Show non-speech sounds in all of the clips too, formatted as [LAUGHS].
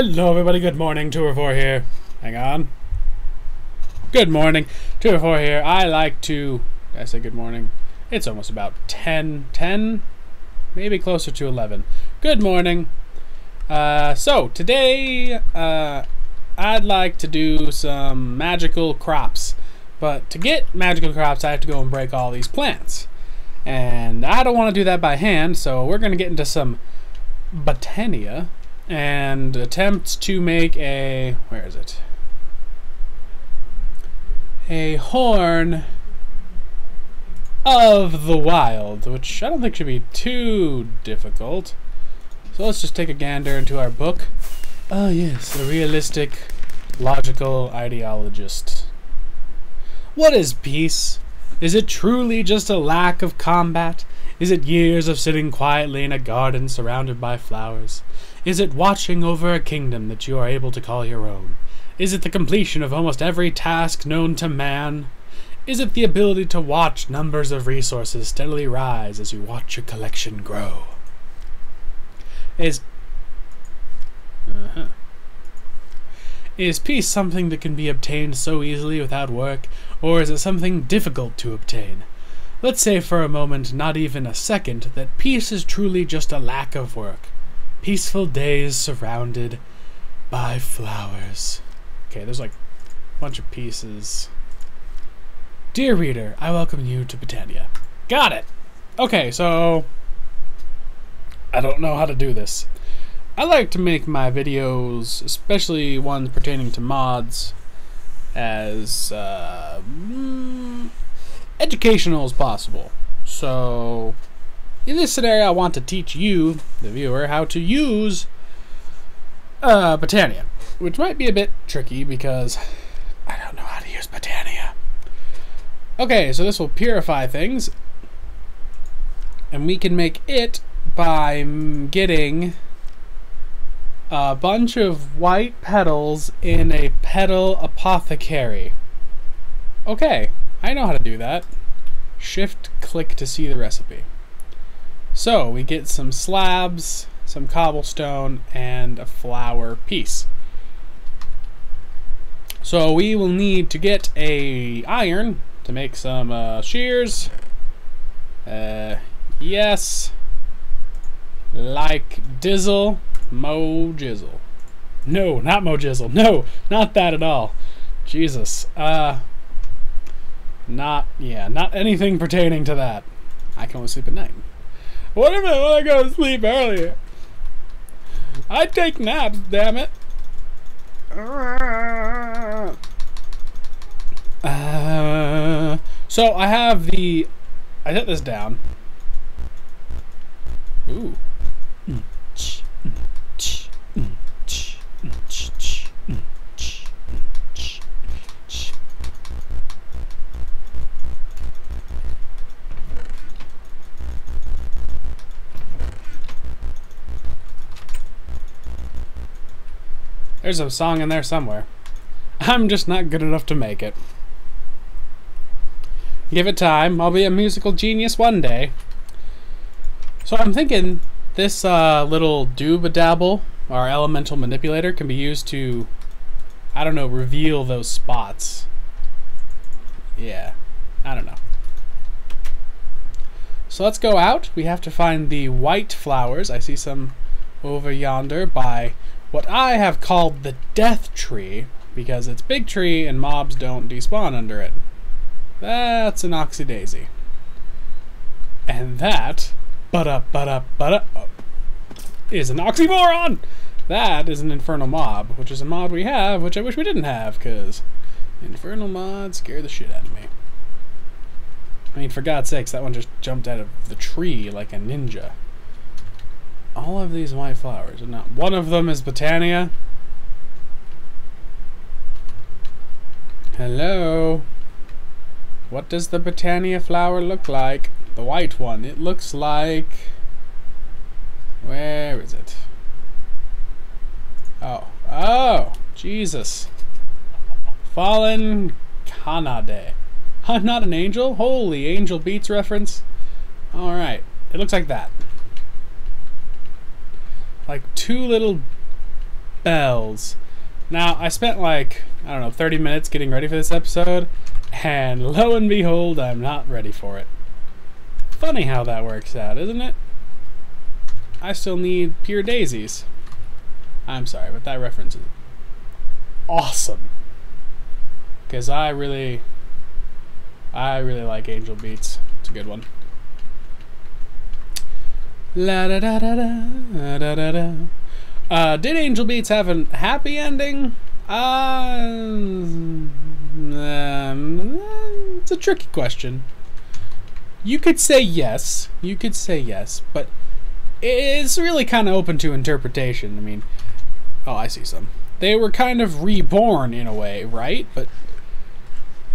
Hello, everybody. Good morning. Two or four here. Hang on. Good morning. Two or four here. I like to. I say good morning? It's almost about 10. 10? Maybe closer to 11. Good morning. Uh, so, today, uh, I'd like to do some magical crops. But to get magical crops, I have to go and break all these plants. And I don't want to do that by hand, so we're going to get into some Botania and attempt to make a where is it? A horn of the wild, which I don't think should be too difficult. So let's just take a gander into our book. Oh yes, a realistic, logical ideologist. What is peace? Is it truly just a lack of combat? Is it years of sitting quietly in a garden surrounded by flowers? Is it watching over a kingdom that you are able to call your own? Is it the completion of almost every task known to man? Is it the ability to watch numbers of resources steadily rise as you watch your collection grow? Is uh-huh. Is peace something that can be obtained so easily without work, or is it something difficult to obtain? Let's say for a moment, not even a second, that peace is truly just a lack of work. Peaceful days surrounded by flowers. Okay, there's like a bunch of pieces. Dear reader, I welcome you to Botania. Got it! Okay, so. I don't know how to do this. I like to make my videos, especially ones pertaining to mods, as uh, mm, educational as possible. So, in this scenario, I want to teach you, the viewer, how to use uh, Botania, which might be a bit tricky because I don't know how to use Botania. Okay, so this will purify things, and we can make it by getting a bunch of white petals in a petal apothecary. Okay, I know how to do that. Shift click to see the recipe. So we get some slabs, some cobblestone, and a flower piece. So we will need to get a iron to make some uh, shears. Uh, yes. Like Dizzle, Mo Jizzle. No, not Mo Jizzle. No, not that at all. Jesus. Uh, not, yeah, not anything pertaining to that. I can only sleep at night. What if I want to go to sleep earlier? I take naps, damn it. Uh, so I have the, I set this down. Ooh. There's a song in there somewhere. I'm just not good enough to make it. Give it time, I'll be a musical genius one day. So I'm thinking this uh, little Doobadabble, our elemental manipulator, can be used to, I don't know, reveal those spots. Yeah, I don't know. So let's go out. We have to find the white flowers. I see some over yonder by what I have called the death tree because it's big tree and mobs don't despawn under it. That's an oxeye daisy. And that, but up, but up, but up, is an oxymoron! That is an infernal mob, which is a mod we have, which I wish we didn't have, because infernal mods scare the shit out of me. I mean, for God's sakes, that one just jumped out of the tree like a ninja all of these white flowers, and not one of them is Botania. Hello? What does the Botania flower look like? The white one. It looks like... Where is it? Oh. Oh! Jesus. Fallen Kanade. I'm not an angel? Holy angel beats reference. Alright. It looks like that like two little bells. Now, I spent like, I don't know, 30 minutes getting ready for this episode, and lo and behold, I'm not ready for it. Funny how that works out, isn't it? I still need pure daisies. I'm sorry, but that reference is awesome. Because I really, I really like Angel Beats. It's a good one. La da da da da da da da. Uh, did Angel Beats have a happy ending? Uh, um, it's a tricky question. You could say yes. You could say yes, but it's really kind of open to interpretation. I mean, oh, I see some. They were kind of reborn in a way, right? But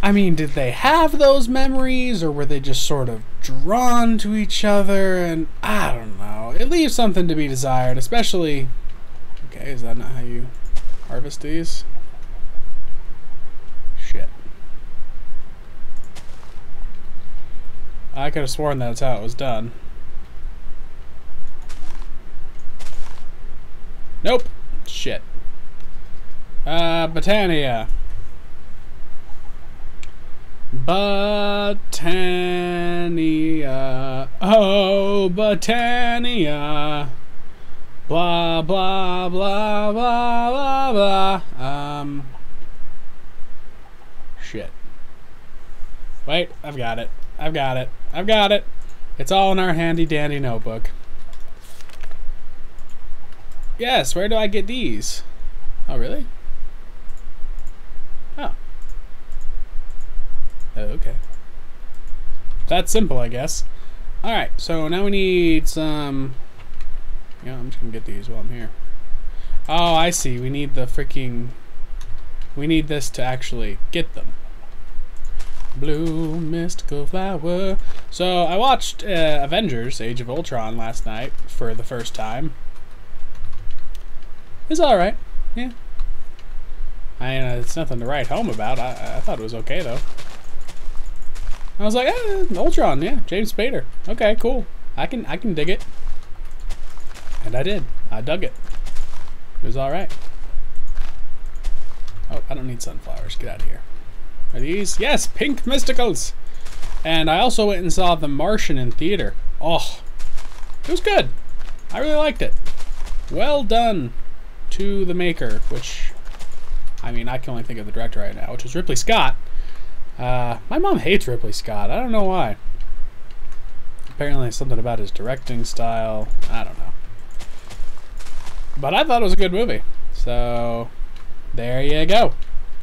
I mean, did they have those memories or were they just sort of drawn to each other? And I don't know. It leaves something to be desired, especially. Okay, is that not how you harvest these? Shit. I could have sworn that's how it was done. Nope. Shit. Uh, Botania. Botania. Oh, Botania. Blah, blah, blah, blah, blah, blah. Um. Shit. Wait, I've got it. I've got it. I've got it. It's all in our handy dandy notebook. Yes, where do I get these? Oh, really? Oh. oh okay. That's simple, I guess. Alright, so now we need some... Yeah, I'm just gonna get these while I'm here. Oh, I see. We need the freaking... We need this to actually get them. Blue mystical flower. So, I watched uh, Avengers Age of Ultron last night for the first time. It's alright. Yeah. I uh, it's nothing to write home about. I, I thought it was okay, though. I was like, eh, Ultron, yeah, James Spader. Okay, cool. I can I can dig it. And I did. I dug it. It was alright. Oh, I don't need sunflowers. Get out of here. Are these? Yes, pink mysticals! And I also went and saw The Martian in theater. Oh, it was good. I really liked it. Well done to the maker, which, I mean, I can only think of the director right now, which was Ridley Scott. Uh, my mom hates Ridley Scott. I don't know why. Apparently something about his directing style. I don't know. But I thought it was a good movie. So, there you go.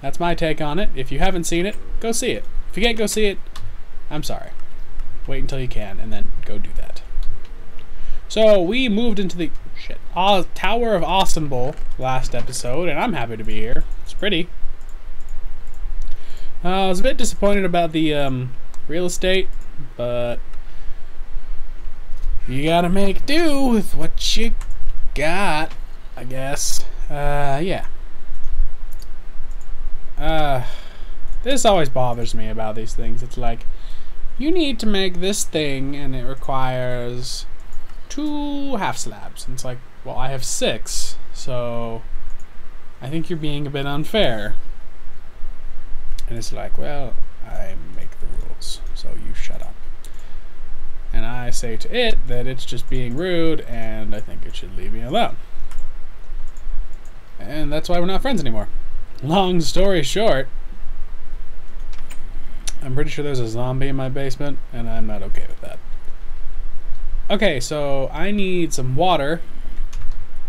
That's my take on it. If you haven't seen it, go see it. If you can't go see it, I'm sorry. Wait until you can, and then go do that. So, we moved into the Shit. Uh, Tower of Awesemble last episode, and I'm happy to be here. It's pretty. Uh, I was a bit disappointed about the um, real estate, but you gotta make do with what you got, I guess. Uh, yeah. Uh, this always bothers me about these things. It's like, you need to make this thing, and it requires two half slabs. And it's like, well, I have six, so I think you're being a bit unfair. And it's like, well, I make the rules, so you shut up. And I say to it that it's just being rude, and I think it should leave me alone. And that's why we're not friends anymore. Long story short, I'm pretty sure there's a zombie in my basement, and I'm not okay with that. Okay, so I need some water.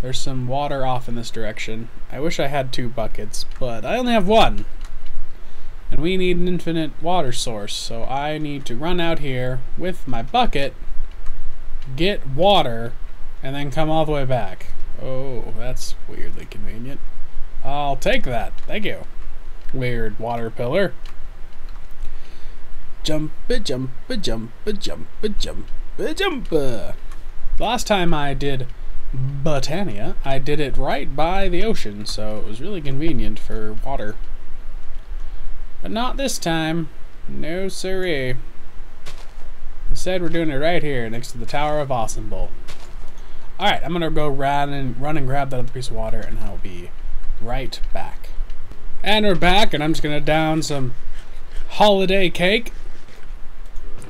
There's some water off in this direction. I wish I had two buckets, but I only have one. And we need an infinite water source, so I need to run out here with my bucket, get water, and then come all the way back. Oh, that's weirdly convenient. I'll take that. Thank you. Weird water pillar. Jump a jump a jump a jump a jump Jumper. Last time I did Botania, I did it right by the ocean, so it was really convenient for water. But not this time. No siree. Instead, we're doing it right here, next to the Tower of Awesemble. Alright, I'm gonna go run and run and grab that other piece of water and I'll be right back. And we're back and I'm just gonna down some holiday cake.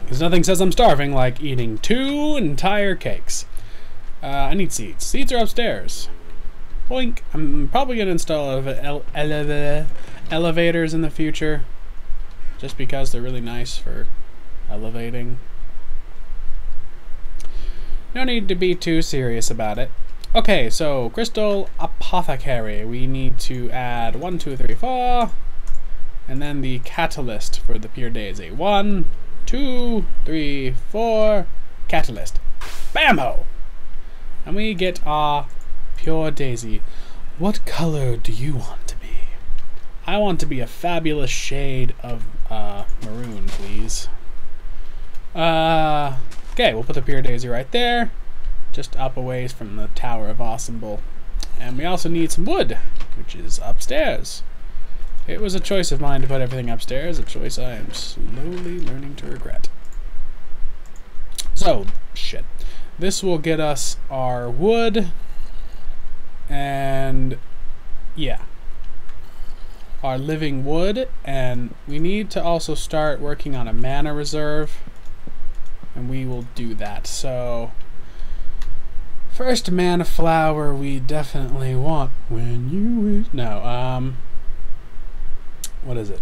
Because nothing says I'm starving like eating two entire cakes. Uh, I need seeds. Seeds are upstairs. Boink. I'm probably gonna install a ele elevators in the future. Just because they're really nice for elevating. No need to be too serious about it. Okay, so Crystal Apothecary. We need to add one, two, three, four, and then the catalyst for the pure daisy. One, two, three, four, catalyst. Bammo! And we get our pure daisy. What color do you want to be? I want to be a fabulous shade of uh, maroon, please. Uh, okay, we'll put the pure daisy right there, just up a ways from the Tower of Awesomble. And we also need some wood, which is upstairs. It was a choice of mine to put everything upstairs, a choice I am slowly learning to regret. So, shit. This will get us our wood, and yeah, our living wood, and we need to also start working on a mana reserve, and we will do that. So, first mana flower we definitely want when you. No, um, what is it?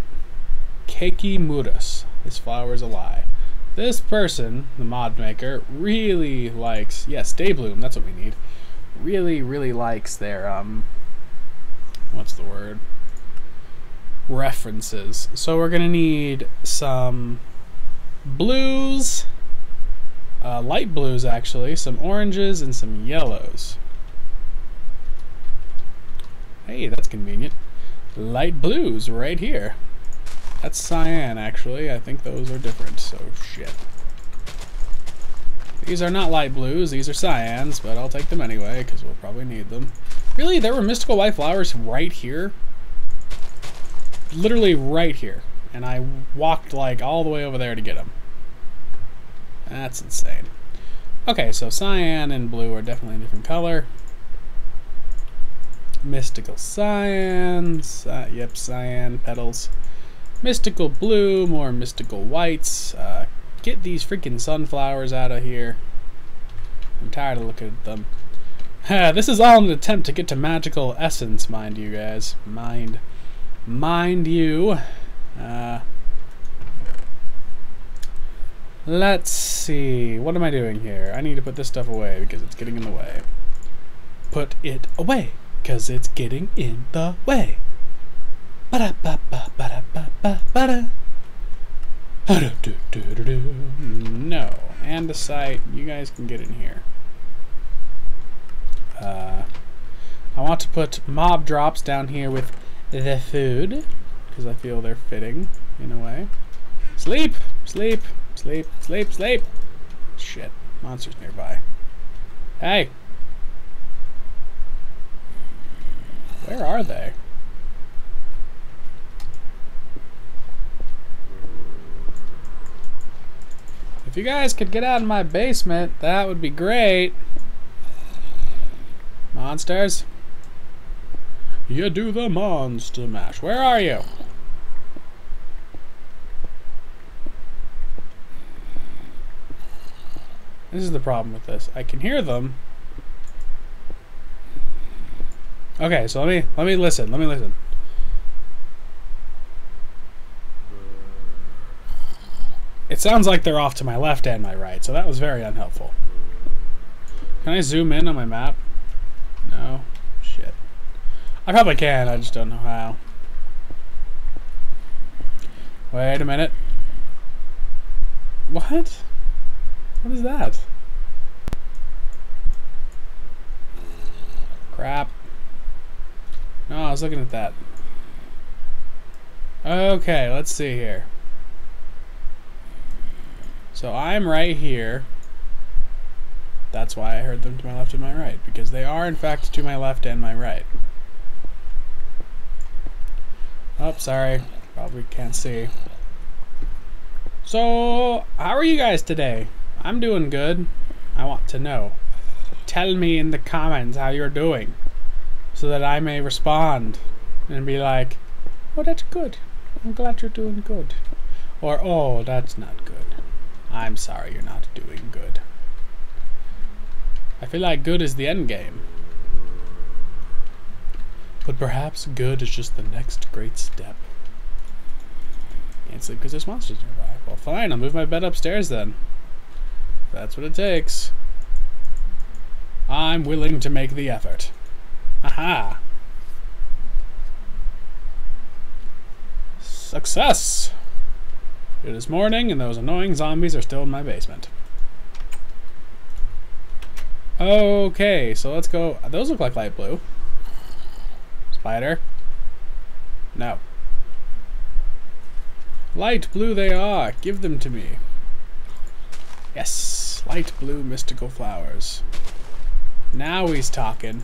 Kekimurus. This flower is a lie. This person, the mod maker, really likes, yes, day bloom that's what we need, really, really likes their, um, what's the word? References. So we're going to need some blues, uh, light blues actually, some oranges, and some yellows. Hey, that's convenient light blues right here. That's cyan, actually. I think those are different, so shit. These are not light blues, these are cyans, but I'll take them anyway, because we'll probably need them. Really, there were mystical white flowers right here? Literally right here. And I walked, like, all the way over there to get them. That's insane. Okay, so cyan and blue are definitely a different color. Mystical cyan, uh, yep, cyan petals. Mystical blue, more mystical whites. Uh, get these freaking sunflowers out of here. I'm tired of looking at them. [LAUGHS] this is all an attempt to get to magical essence, mind you guys. Mind. Mind you. Uh, let's see. What am I doing here? I need to put this stuff away because it's getting in the way. Put it away. Cause it's getting in the way. No, andesite, you guys can get in here. Uh, I want to put mob drops down here with the food, because I feel they're fitting in a way. Sleep, sleep, sleep, sleep, sleep. Shit, monsters nearby. Hey, Where are they? If you guys could get out of my basement, that would be great. Monsters. You do the monster mash. Where are you? This is the problem with this. I can hear them, Okay, so let me let me listen. Let me listen. It sounds like they're off to my left and my right, so that was very unhelpful. Can I zoom in on my map? No. I probably can, I just don't know how. Wait a minute. What? What is that? Crap. No, I was looking at that. Okay, let's see here. So I'm right here. That's why I heard them to my left and my right, because they are in fact to my left and my right. Oh, sorry. Probably can't see. So, how are you guys today? I'm doing good. I want to know. tell me in the comments how you're doing so that I may respond and be like, oh, that's good. I'm glad you're doing good. Or, oh, that's not good. I'm sorry you're not doing good. I feel like good is the end game. But perhaps good is just the next great step. Can't sleep because there's monsters nearby. Well, fine, I'll move my bed upstairs then. That's what it takes. I'm willing to make the effort. Aha! Success! It is morning and those annoying zombies are still in my basement. Okay, so let's go. Those look like light blue. Spider. No. Light blue they are. Give them to me. Yes. Light blue mystical flowers. Now he's talking.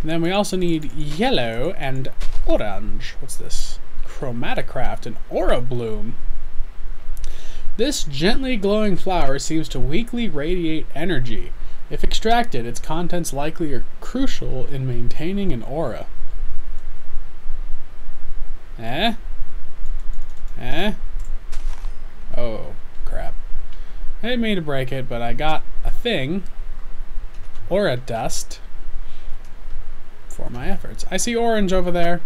And then we also need yellow and orange. What's this? ChromatiCraft and aura bloom. This gently glowing flower seems to weakly radiate energy. If extracted, its contents likely are crucial in maintaining an aura. Eh? Eh? Oh, crap. I didn't mean to break it, but I got a thing. Aura dust. For my efforts. I see orange over there.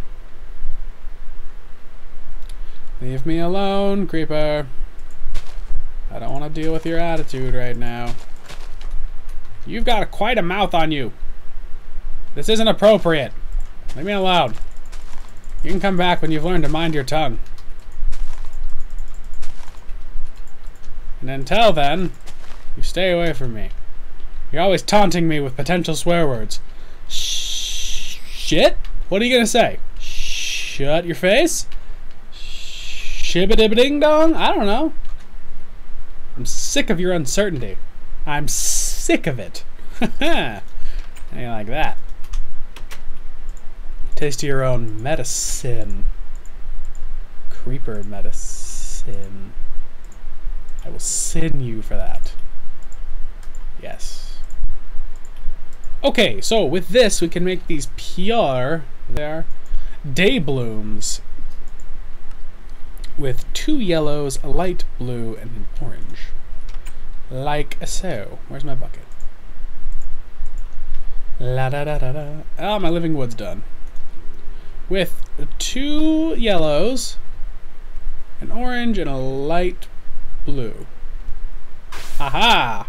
Leave me alone, creeper. I don't want to deal with your attitude right now. You've got quite a mouth on you. This isn't appropriate. Leave me alone. You can come back when you've learned to mind your tongue. And until then, you stay away from me. You're always taunting me with potential swear words. Sh shit? What are you gonna say? Shut your face? Shibba dong? I don't know. I'm sick of your uncertainty. I'm sick of it. [LAUGHS] How you like that? Taste your own medicine. Creeper medicine. I will sin you for that. Yes. Okay, so with this we can make these pure there day blooms with two yellows, a light blue, and an orange. Like so. Where's my bucket? La da da da da. Ah, my living wood's done. With two yellows, an orange, and a light blue. Aha!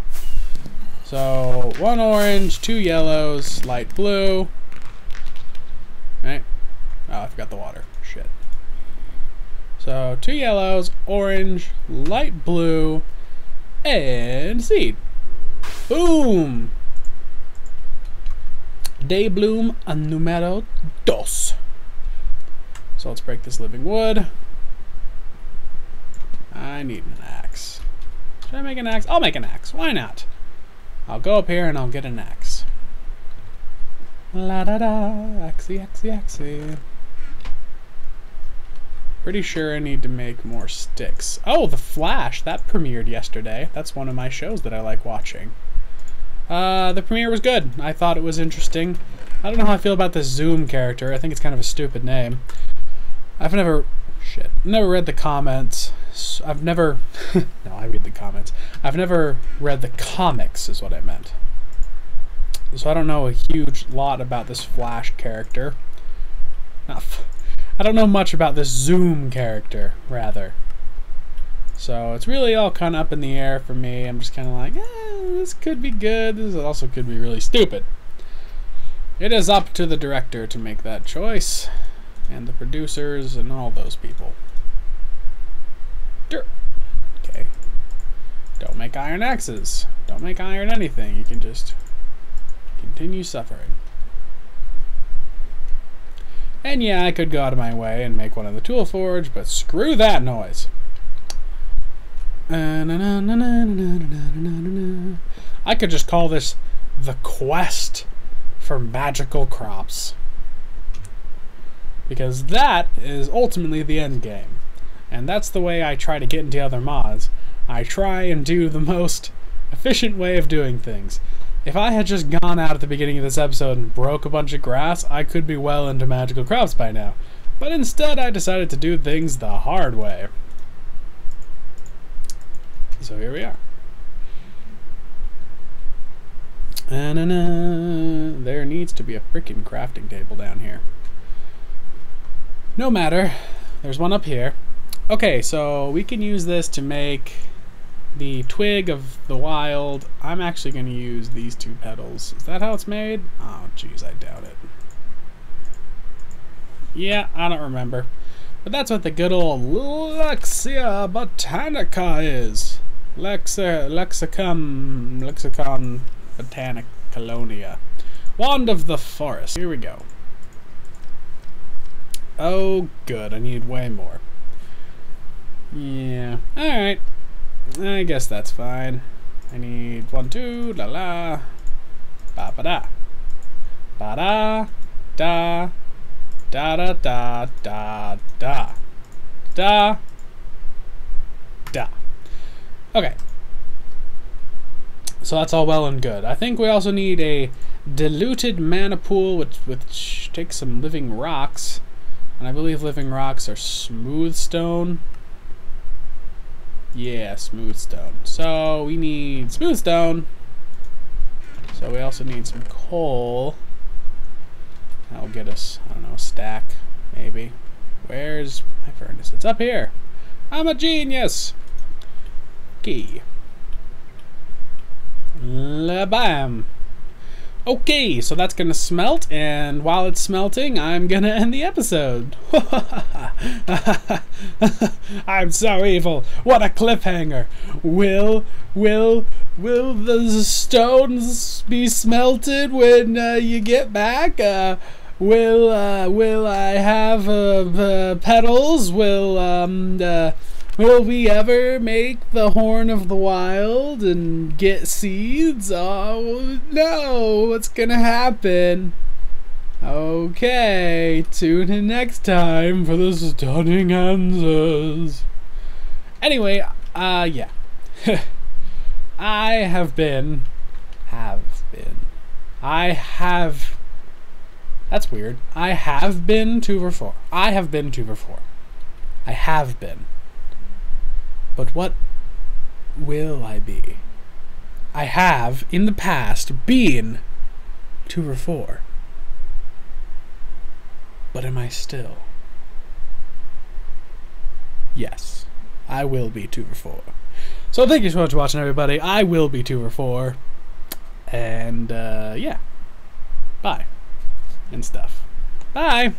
So, one orange, two yellows, light blue. Right? Oh, I forgot the water. Shit. So two yellows, orange, light blue, and seed. Boom! Day bloom a numero dos. So let's break this living wood. I need an axe. Should I make an axe? I'll make an axe. Why not? I'll go up here and I'll get an axe. La da da, axie, axie, axie. Pretty sure I need to make more sticks. Oh, The Flash! That premiered yesterday. That's one of my shows that I like watching. Uh, the premiere was good. I thought it was interesting. I don't know how I feel about this Zoom character. I think it's kind of a stupid name. I've never... Shit. Never read the comments. I've never... [LAUGHS] no, I read the comments. I've never read the comics, is what I meant. So I don't know a huge lot about this Flash character. Not... I don't know much about this Zoom character, rather. So it's really all kind of up in the air for me. I'm just kind of like, eh, this could be good. This also could be really stupid. It is up to the director to make that choice, and the producers, and all those people. Okay. Don't make iron axes. Don't make iron anything. You can just continue suffering. And yeah, I could go out of my way and make one of the tool forge, but screw that noise. I could just call this the quest for magical crops. Because that is ultimately the end game. And that's the way I try to get into other mods. I try and do the most efficient way of doing things. If I had just gone out at the beginning of this episode and broke a bunch of grass, I could be well into magical crops by now. But instead, I decided to do things the hard way. So here we are. Na-na-na. There needs to be a freaking crafting table down here. No matter. There's one up here. Okay, so we can use this to make the twig of the wild. I'm actually going to use these two petals. Is that how it's made? Oh, jeez, I doubt it. Yeah, I don't remember. But that's what the good old Lexia Botanica is. Lexa, lexicon, lexicon Botanicalonia. Wand of the Forest. Here we go. Oh, good. I need way more. Yeah. Alright. I guess that's fine. I need one, two, la la. Ba ba da. Ba da. Da. Da da da da da. Da. Da. Okay. So that's all well and good. I think we also need a diluted mana pool, which, which takes some living rocks. And I believe living rocks are smooth stone. Yeah, smooth stone. So we need smooth stone. So we also need some coal. That'll get us, I don't know, a stack, maybe. Where's my furnace? It's up here. I'm a genius. Key. La bam. Okay, so that's gonna smelt, and while it's smelting, I'm gonna [LAUGHS] end the episode. [LAUGHS] I'm so evil. What a cliffhanger. Will, will, will the stones be smelted when uh, you get back? Uh, will, uh, will I have uh, petals? Will, um, Will we ever make the Horn of the Wild and get seeds? Oh no, what's gonna happen? Okay, tune in next time for the stunning answers. Anyway, uh, yeah. [LAUGHS] I have been, have been, I have, that's weird. I have been two for four. I have been two for four. I have been. But what will I be? I have, in the past, been two or four. But am I still? Yes, I will be two or four. So thank you so much for watching, everybody. I will be two or four. And, uh, yeah. Bye. And stuff. Bye.